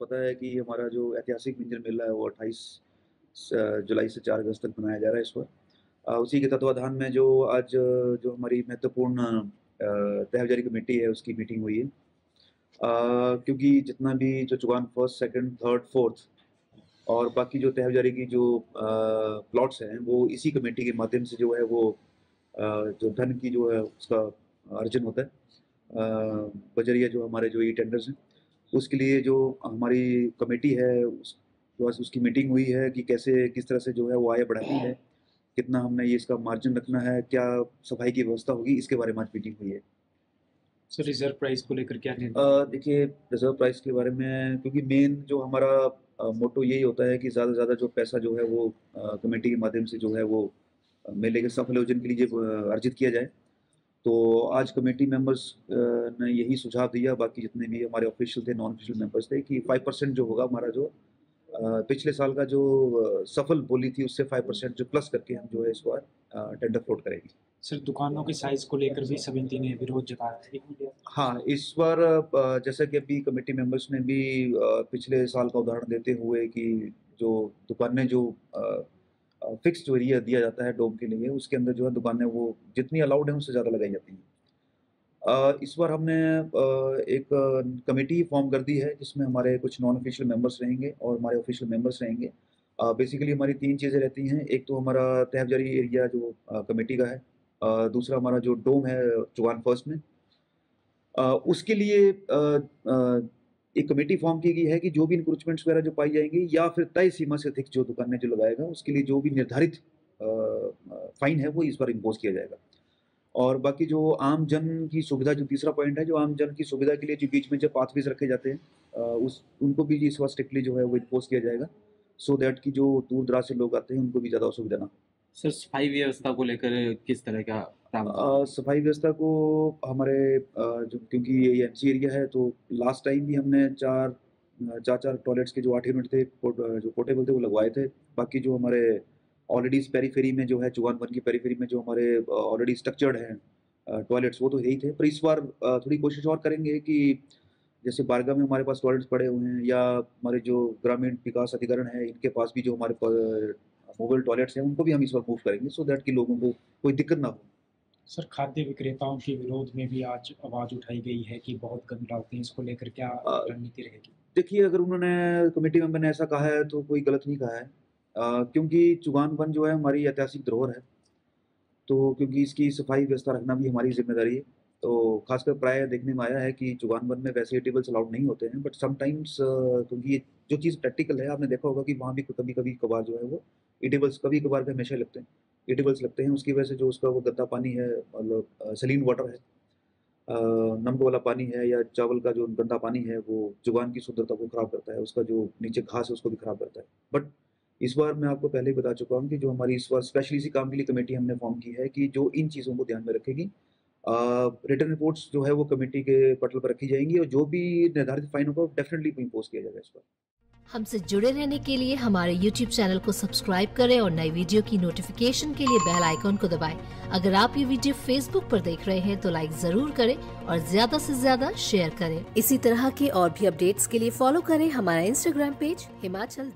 पता है कि हमारा जो ऐतिहासिक मिंजर मेला है वो अट्ठाईस जुलाई से चार अगस्त तक मनाया जा रहा है इस पर। उसी के तत्वाधान में जो आज, जो हमारी महत्वपूर्ण तहजारी कमेटी है, उसकी मीटिंग हुई है। क्योंकि जितना भी जो चुगान फ़र्स्ट, सेकंड, थर्ड, फोर्थ और बाकी जो तहजारी की जो प्लॉट्स हैं, वो इसी कमेटी के माध्यम से जो है वो जो धन की जो है उसका अर्जन होता है। बजरिया जो हमारे जो ई टेंडर्स हैं उसके लिए जो हमारी कमेटी है उस बस उसकी मीटिंग हुई है कि कैसे किस तरह से जो है वो आय बढ़ानी है कितना हमने ये इसका मार्जिन रखना है क्या सफ़ाई की व्यवस्था होगी इसके बारे में आज मीटिंग हुई है। सर रिज़र्व प्राइस को लेकर क्या देखिए रिज़र्व प्राइस के बारे में क्योंकि मेन जो हमारा मोटो यही होता है कि ज़्यादा से ज़्यादा जो पैसा जो है वो कमेटी के माध्यम से जो है वो मेले के सफल आयोजन के लिए अर्जित किया जाए। तो आज कमेटी मेंबर्स ने यही सुझाव दिया बाकी जितने भी हमारे ऑफिशियल थे नॉन ऑफिशियल मेंबर्स थे कि फाइव परसेंट जो होगा हमारा जो पिछले साल का जो सफल बोली थी उससे फाइव परसेंट जो प्लस करके हम जो है इस बार टेंडर फ्लोट करेंगे। सर दुकानों के साइज़ को लेकर भी समिति ने विरोध जताया है हाँ इस बार जैसा कि अभी कमेटी मेंबर्स ने भी पिछले साल का उदाहरण देते हुए कि जो दुकानें जो फिक्स जो एरिया दिया जाता है डोम के लिए, उसके अंदर जो है दुकानें, वो जितनी अलाउड है, उससे ज़्यादा लगाई जाती हैं। इस बार हमने एक कमेटी फॉर्म कर दी है, जिसमें हमारे कुछ नॉन ऑफिशियल मेंबर्स रहेंगे और हमारे ऑफिशियल मेंबर्स रहेंगे। बेसिकली हमारी तीन चीज़ें रहती हैं, एक तो हमारा तहजारी एरिया जो कमेटी का है दूसरा हमारा जो डोम है, चौहान फ़र्स्ट में। उसके लिए एक कमेटी फॉर्म की गई है कि जो भी इंक्रोचमेंट्स वगैरह जो पाई जाएँगी या फिर तय सीमा से अधिक जो दुकानें जो लगाएगा उसके लिए जो भी निर्धारित फाइन है, वो इस बार इम्पोज किया जाएगा। और बाकी जो आम जन की सुविधा, जो तीसरा पॉइंट है, जो आम जन की सुविधा के लिए जो बीच में जो पाथवेज रखे जाते हैं उस, उनको भी इस बार स्ट्रिक्टली जो है वो इम्पोज किया जाएगा सो so दैट की जो दूर दराज से लोग आते हैं, उनको भी ज़्यादा असुविधा ना सर, सफ़ाई व्यवस्था को लेकर किस तरह का सफ़ाई व्यवस्था को हमारे जो क्योंकि ये एम एरिया है तो लास्ट टाइम भी हमने चार चार चार टॉयलेट्स के जो आठ यूनिट थे जो पोर्टेबल थे, वो लगवाए थे। बाकी जो हमारे ऑलरेडी पेरीफेरी में जो है चुगान वन की पेरीफेरी में जो हमारे ऑलरेडी स्ट्रक्चर्ड हैं टॉयलेट्स वो तो यही थे। पर इस बार थोड़ी कोशिश और करेंगे कि जैसे बारगा में हमारे पास टॉयलेट्स पड़े हुए हैं, या हमारे जो ग्रामीण विकास अधिकरण है, इनके पास भी जो हमारे मोबाइल टॉयलेट्स हैं उनको भी हम इस बार मूव करेंगे सो दैट कि लोगों को कोई दिक्कत ना हो। सर खाद्य विक्रेताओं के विरोध में भी आज आवाज़ उठाई गई है कि बहुत गंद डालते हैं इसको लेकर क्या रणनीति रहेगी? देखिए अगर उन्होंने कमेटी मेंबर ने ऐसा कहा है तो कोई गलत नहीं कहा है। क्योंकि चुगान वन जो है हमारी ऐतिहासिक धरोहर है। तो क्योंकि इसकी सफ़ाई व्यवस्था रखना भी हमारी ज़िम्मेदारी है। तो खासकर प्राय देखने में आया है कि चुगान वन में वैसे टेबल्स अलाउड नहीं होते हैं बट समटाइम्स क्योंकि ये जो चीज़ प्रैक्टिकल है आपने देखा होगा कि वहाँ भी कभी कभी कबार जो है वो ईटेबल्स कभी कभार के हमेशा लगते हैं। ईटेबल्स लगते हैं, उसकी वजह से जो उसका वो गंदा पानी है मतलब सलीन वाटर है नमक वाला पानी है या चावल का जो गंदा पानी है, वो ज़ुबान की सुंदरता को खराब करता है, उसका जो नीचे घास है, उसको भी खराब करता है। बट इस बार मैं आपको पहले ही बता चुका हूँ कि जो हमारी इस बार स्पेशली इसी काम के लिए कमेटी हमने फॉर्म की है कि जो इन चीज़ों को ध्यान में रखेगी रिटर्न रिपोर्ट्स जो है वो कमेटी के पटल पर रखी जाएँगी और जो भी निर्धारित फाइन होगा डेफिनेटली इम्पोज किया जाएगा इस पर हमसे जुड़े रहने के लिए हमारे YouTube चैनल को सब्सक्राइब करें और नई वीडियो की नोटिफिकेशन के लिए बेल आइकॉन को दबाएँ। अगर आप ये वीडियो Facebook पर देख रहे हैं तो लाइक ज़रूर करें और ज़्यादा से ज़्यादा शेयर करें इसी तरह के और भी अपडेट्स के लिए फॉलो करें हमारा Instagram पेज हिमाचल